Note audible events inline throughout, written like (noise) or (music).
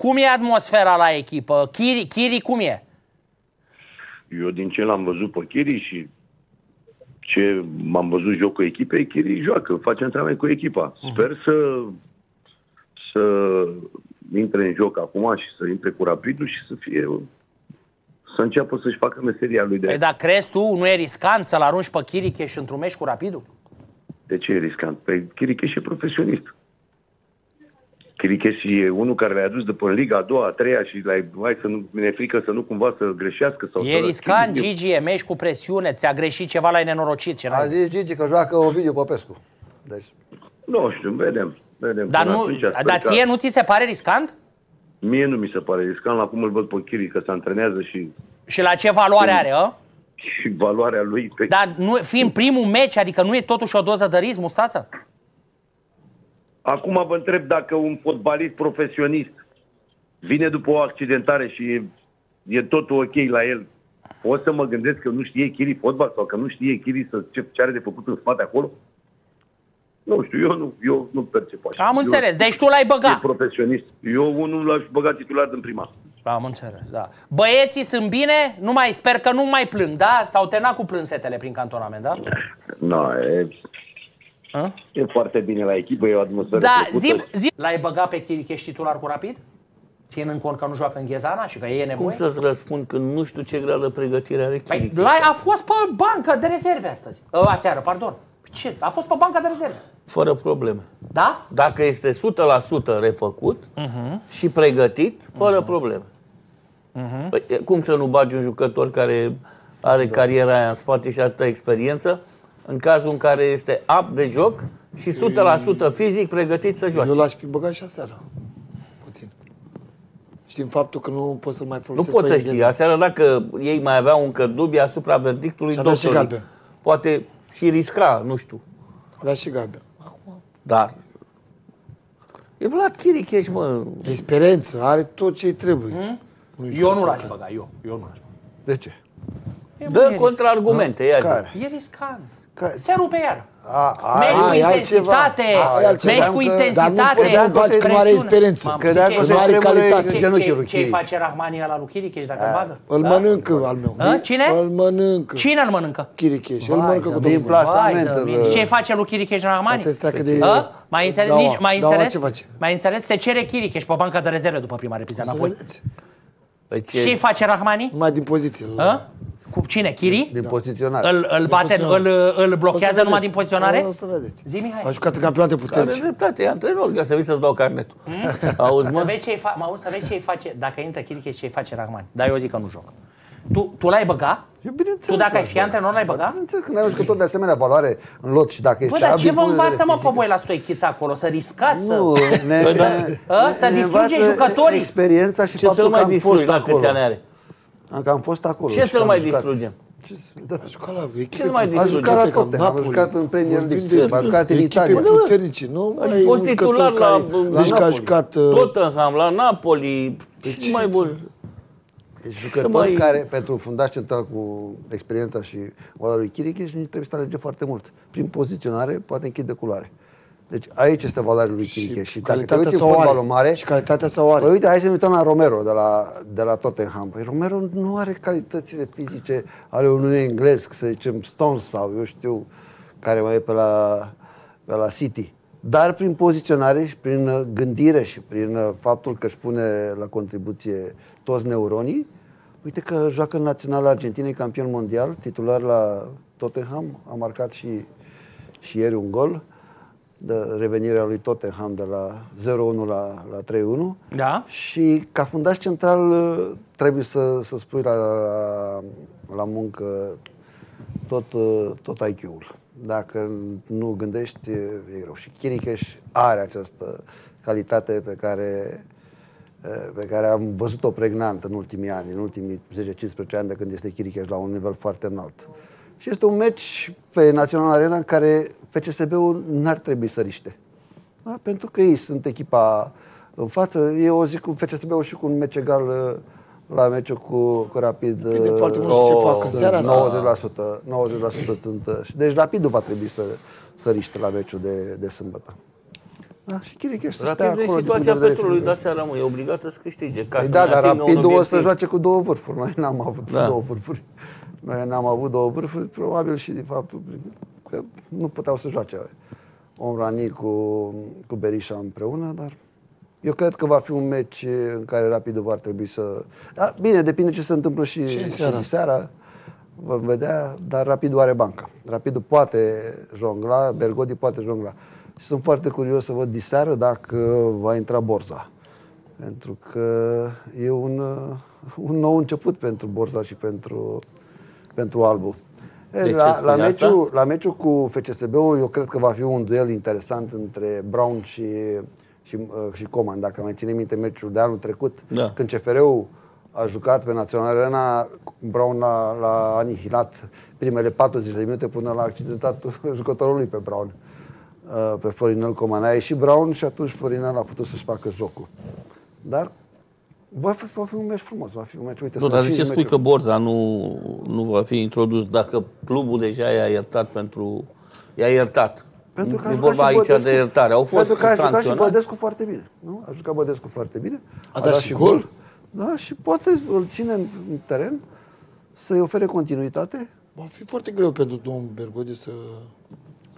Cum e atmosfera la echipă? Chiri, Chiri cum e? Eu din ce l-am văzut pe Chiri și ce m-am văzut jocul echipei, Chiri joacă, face antrenament cu echipa. Sper să, să intre în joc acum și să intre cu rapidul și să fie să înceapă să-și facă meseria lui de Păi dar crezi tu, nu e riscant să-l arunci pe Chiricheș și într-un meci cu rapidul? De ce e riscant? Păi Chiricheș e profesionist. Chiricheș e unul care l-a adus după în Liga a doua, a treia și l-ai, hai să nu, mi-e frică să nu cumva să greșească. Sau E să riscant, schimbe. Gigi, e meci cu presiune, ți-a greșit ceva, l-ai nenorocit. Ce A n-ai? zis Gigi că joacă Ovidiu Popescu. Deci, Nu știu, vedem. vedem. Dar, Până nu, atunci sper dar că- ție nu ți se pare riscant? Mie nu mi se pare riscant la cum îl văd pe Chiri, că se antrenează și, Și la ce valoare are, ă? și valoarea lui. Pe... Dar nu, fiind primul meci, adică nu e totuși o doză de risc, Mustață? Acum vă întreb dacă un fotbalist profesionist vine după o accidentare și e, e totul ok la el, pot să mă gândesc că nu știe Chiri fotbal sau că nu știe Chiri să, ce, ce are de făcut în spate acolo? Nu știu, eu nu, eu nu percep așa. Am eu, înțeles, deci tu l-ai E băgat. profesionist. Eu unul l-aș băga titular din prima. Am înțeles, da. Băieții sunt bine, nu mai sper că nu mai plâng, da? S-au terminat cu plânsetele prin cantonament, da? No, e, Hă? e foarte bine la echipă, e o atmosferă Da, plăcută. zi, zi. L-ai băgat pe Chiricheș titular cu rapid? Ținând cont că nu joacă în Ghezana și că e Cum nevoie? să-ți răspund că nu știu ce grad de pregătire are Păi, Chiric? l-ai, a fost pe banca de rezerve astăzi. Ă, aseară, pardon. Ce? A fost pe banca de rezerve. Fără probleme. Da? Dacă este 100% refăcut și pregătit, fără probleme. Păi, e, cum să nu bagi un jucător care are cariera aia în spate și atâta experiență, în cazul în care este ap de joc și 100% fizic pregătit să joace? eu l-aș fi băgat și aseară. Puțin. Știm faptul că nu poți să-l mai Nu folosești. poți să pe știi. Gheza. Aseară dacă ei mai aveau încă dubii asupra verdictului Și avea și doctorului, galben. poate și risca, nu știu. Avea și Gabe. Dar e Vlad Chiricheș, mă. Experiență, are tot ce-i trebuie. Unui Eu nu jucător l-aș care- băga, eu. Eu nu l-aș băga. De ce? E, mă, Dă e contraargumente, ia zi. Care? ris- E riscant. Care? Se rupe iar. A, a, Meci cu a, e altceva. intensitate, A, e altceva. meci cu Dar nu intensitate, poți să cu că nu are presiune. experiență. Mamă, Credeam ce- că ce- nu are ce- calitate. ce- genunchiul ce- lui Ce Chiric. face Rahmani la lui Chiricheș dacă îl bagă? Îl mănâncă al meu. A? Cine? Îl mănâncă. Cine îl mănâncă? Chiricheș. Îl Vai mănâncă de cu mine. două Din plasament Vai de îl- mine. Ce face lui Chiricheș Rahmani? Poate să treacă de... A? Mai înțeles? Daua. Nici, mai Daua înțeles? ce face? Mai înțeles? Se cere Chiricheș pe banca de rezerve după prima repriză Să înapoi. vedeți. Păi Ce ce, face Rahmani? Numai din poziție. A? Cu cine? Chiri? Din poziționare. Îl, îl, bate, îl, poziționare. îl O să blochează vedeți. numai din poziționare? O să vedeți. Zi, Mihai. A jucat în campionate are puternice. dreptate, e antrenor, ca să vii să-ți dau carnetul. (laughs) Auzi, Să mă? vezi ce-i, fa- mă, auzi, să vezi ce-i face, dacă intră Chiricheș, ce-i face Rahmani. Dar eu zic că nu joc. Tu, tu l-ai băga? Eu, bineînțeles, Tu dacă ai da, fi da. antrenor, l-ai băga? Bineînțeles, când ai un jucător de asemenea valoare în lot și dacă Bă, este dar ab ce din vă punct de învață, mă, vedere pe voi la stoichița acolo? Să riscați, să... Nu, ne, Păi da. ne, A? Să ne distruge învață jucătorii. Experiența și Ce faptul să-l că mai am distrugi fost la acolo. câți ani are? Am- Că am fost acolo. Ce și să-l am mai jucat. distrugem? Ce să- da. A jucat la echipe Ce mai cu- A distruge? jucat la Tottenham, Tottenham, a Napoli. jucat în Premier Vorbim League, de a jucat în echipe Italia. puternice, nu? A Mai fost un titular jucător la, care la zici că a Napoli. jucat... uh, Tottenham, la Napoli. Ce mai bun? Deci Să jucători mai- care, pentru fundaș central cu experiența și valoarea lui Chiricheș, nu trebuie să alege foarte mult. Prin poziționare, poate închide culoare. Deci aici este valoarea lui Chiricheș. Și, dacă te calitatea uiți în sau are. fotbalul mare, Și calitatea sau are. Păi uite, hai să ne uităm la Romero de la, de la Tottenham. Păi Romero nu are calitățile fizice ale unui englez, să zicem Stones sau eu știu, care mai e pe la, pe la City. Dar prin poziționare și prin uh, gândire și prin uh, faptul că își pune la contribuție toți neuronii, uite că joacă în Naționala Argentinei, campion mondial, titular la Tottenham, a marcat și, și ieri un gol de revenirea lui Tottenham de la 0-1 la, la 3-1. Da? Și ca fundaș central uh, trebuie să, să spui la, la, la muncă tot, uh, tot IQ-ul. Dacă nu gândești, e e greu. Și Chiricheș are această calitate pe care, uh, pe care am văzut-o pregnant în ultimii ani, în ultimii 10-15 ani de când este Chiricheș la un nivel foarte înalt. Și este un meci pe Național Arena în care FCSB-ul n-ar trebui să riște. Da? Pentru că ei sunt echipa în față. Eu zic cu FCSB-ul și cu un meci egal uh, la meciul cu, cu Rapid. Depinde uh, foarte mult și ce oh, fac în sunt seara asta. 90%, 90% sunt. uh, și Deci Rapidul va trebui să, să riște la meciul de, de sâmbătă. Da, și Chiricheș să stea Rapidul e acolo. din situația punct de vedere petrolului de financiar. aseară, mă, e obligată să câștige. Ca Păi să da, ne dar atingă un Rapidul o să obiectiv. joace cu două vârfuri. Noi n-am avut Da. două vârfuri. Noi n-am avut două vârfuri, probabil și din faptul că nu puteau să joace Omrani cu, cu Berisha împreună, dar eu cred că va fi un meci în care Rapidul va trebui să... Da, bine, depinde ce se întâmplă și, Și în și seara din asta. seara. Vom vedea, dar Rapidul are banca. Rapidul poate jongla, Bergodi poate jongla. Și sunt foarte curios să văd diseară dacă va intra Borza. Pentru că e un, uh, un nou început pentru Borza și pentru, pentru Albu. E, De ce la, spui la, asta? meciul, la meciul cu FCSB-ul, eu cred că va fi un duel interesant între Brown și, și, uh, și Coman. Dacă mai ține minte meciul de anul trecut, Da. când CFR-ul a jucat pe Național Arena, Brown l-a, l-a anihilat primele 40 de minute până l-a accidentat (laughs) jucătorul lui pe Brown, uh, pe Florinel Coman. A ieșit Brown și atunci Florinel a putut să-și facă jocul. Dar va fi, va fi un meci frumos, va fi un meci. Uite, Nu, sunt dar de cinci ce spui meciuri. că Borza nu, nu va fi introdus dacă clubul deja i-a iertat pentru... I-a iertat. Pentru că a e jucat vorba și aici Bădescu. de iertare. Au fost Pentru că a jucat și sancționați. Bădescu foarte bine. Nu? A jucat Bădescu foarte bine. A dat și gol. Da, și poate îl ține în, în teren să-i ofere continuitate. Va fi foarte greu pentru domnul Bergodi să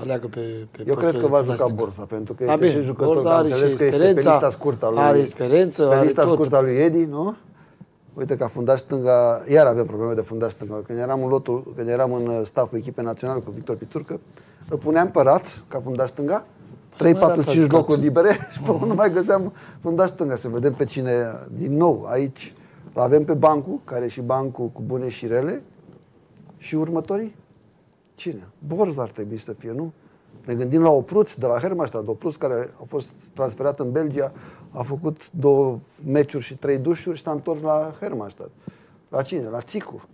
aleagă pe, pe Eu postul cred că de va fundaș juca stânga. Borza, pentru că Da, este bine, și jucător, Borza că am are și înțeles că este pe experiența, lista scurtă a lui, are experiență, pe are lista tot. scurtă a lui Edi, nu? Uite că a fundat stânga, iar avem probleme de fundat stânga. Când eram în lotul, când eram în uh, stafful echipei naționale cu Victor Pițurcă, îl puneam pe raț ca fundat stânga, 3, mai 4, Raț a 5 jucat. locuri libere (laughs) și pe nu mai găseam fundat stânga. Să vedem pe cine, din nou, aici, l avem pe Bancu, care e și Bancu cu bune și rele, și următorii? Cine? Borza ar trebui să fie, nu? Ne gândim la Opruț de la Hermannstadt, Opruț care a fost transferat în Belgia, a făcut două meciuri și trei dușuri și s-a întors la Hermannstadt. La cine? La Țicu.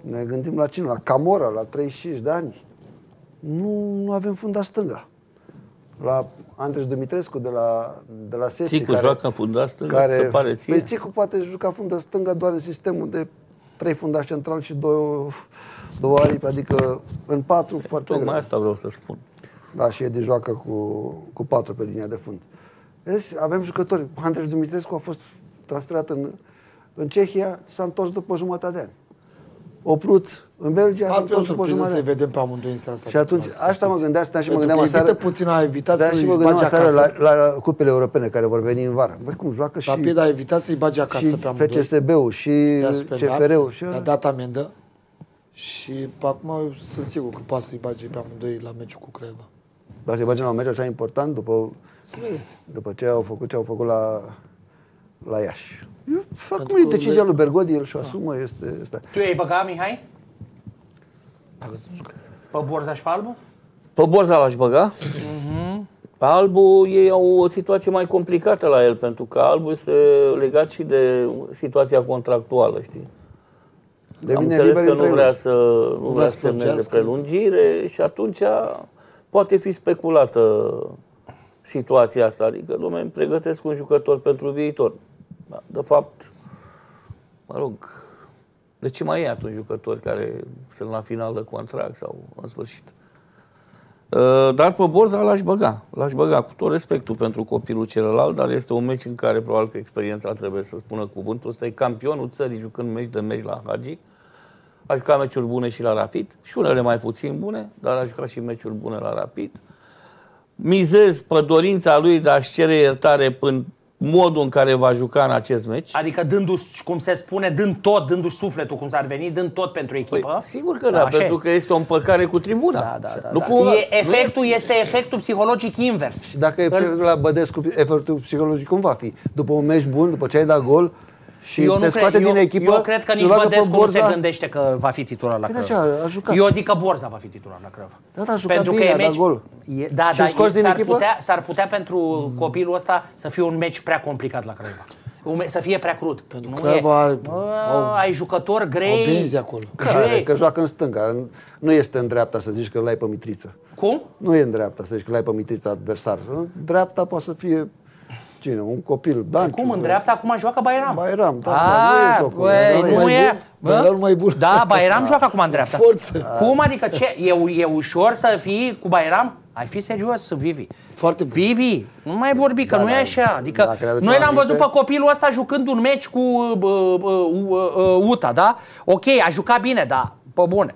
Ne gândim la cine? La Camora, la 35 de ani. Nu, nu avem funda stânga. La Andres Dumitrescu de la, de la Sesi. Țicu joacă în fundaș stânga, care, se pare ție? Păi Țicu poate juca funda stânga doar în sistemul de trei fundași central și două, două aripi, adică în patru foarte greu. Tocmai asta vreau să spun. Da, și Edi joacă cu, cu patru pe linia de fund. Vezi, avem jucători. Andrei Dumitrescu a fost transferat în, în Cehia, s-a întors după jumătate de ani. Oprut în Belgia, s-a Altfel o întors după surpriză jumătate să-i de ani. vedem pe amândoi în seara asta. Și atunci, titular, să asta mă știți. gândeam, stăteam și mă Pentru gândeam că aseară... evită puțin, a evitat da, să-i și mă bage gândeam aseară acasă. la, la, cupele europene care vor veni în vară. Băi, cum joacă și, Rapid a evitat să-i bage acasă și pe amândoi. FCSB-ul și Le-a suspendat, CFR-ul. Și... Le-a dat amendă și pe acum sunt sigur că poate să-i bage pe amândoi la meciul cu Craiova. Dar se bage la un meci așa important după, Să vedeți. după ce au făcut ce au făcut la, la Iași. Eu fac Pentru cum e că decizia le- lui Bergodi, el și-o asumă, este, este. Tu ai băgat, Mihai? Dacă să jucă. Pe Borza și pe Albu? Pe Borza l-aș băga. Pe Albu e o situație mai complicată la el, pentru că Albu este legat și de situația contractuală, știi? Am Devine înțeles liber că în nu trei vrea luni. să, nu vrea vrea să să semneze plătească. prelungire și atunci poate fi speculată situația asta. Adică, domnule, îmi pregătesc un jucător pentru viitor. Da, De fapt, mă rog, de ce mai e atunci jucători care sunt la final de contract sau în sfârșit? Uh, Dar pe Borza l-aș băga. L-aș băga cu tot respectul pentru copilul celălalt, dar este un meci în care probabil că experiența trebuie să spună cuvântul. Ăsta e campionul țării jucând meci de meci la Hagi. Aș jucat meciuri bune și la Rapid, și unele mai puțin bune, dar aș jucat și meciuri bune la Rapid. Mizez pe dorința lui de a-și cere iertare până modul în care va juca în acest meci. Adică dându-și, cum se spune, dând tot, dându-și sufletul, cum s-ar veni, dând tot pentru echipă. Păi, sigur că da, așa pentru este. că este o împăcare cu tribuna. Da, da, da. Nu da. cumva- e, efectul este efectul psihologic invers. Și dacă e la Bădescu, efectul psihologic, cum va fi? După un meci bun, după ce ai dat gol și eu te nu scoate cred, din eu, echipă eu cred că și nici îl bagă pe Bădescu nu se Borza. gândește că va fi titular la Păi Craiova. de aceea, a jucat. Eu zic că Borza va fi titular la Craiova. Da, da, a jucat bine, a dat gol. E, da, Și îl dar scoți e- din s-ar, echipă? putea, s-ar putea pentru copilul ăsta să fie un meci prea complicat la Craiova. Un me- Să fie prea crud. Pentru Nu Craiova e. are- Bă, au- ai jucători grei. Au benzi acolo. Care? grei. Că joacă în stânga. Nu este în dreapta să zici că l-ai pe Mitriță. Cum? Nu e în dreapta să zici că l-ai pe Mitriță adversar. În dreapta poate să fie cine? Un copil. Danciu. Cum? În dreapta acum joacă Bayram. Bayram, da, Ah, dar nu e jocul. băi, Dar nu mai e. bun. Bă? Bayram mai bun. Da, Bayram (laughs) joacă acum în dreapta. Forță. Cum adică ce? E, e ușor să fii cu Bayram? Ai fi serios, Vivi. Foarte bun. Vivi, nu mai vorbi, că Da, nu e da, așa. Adică dacă ne aducem noi l-am aminte- văzut pe copilul ăsta jucând un meci cu uh, uh, uh, uh, UTA, da? Ok, a jucat bine, da, pe bune.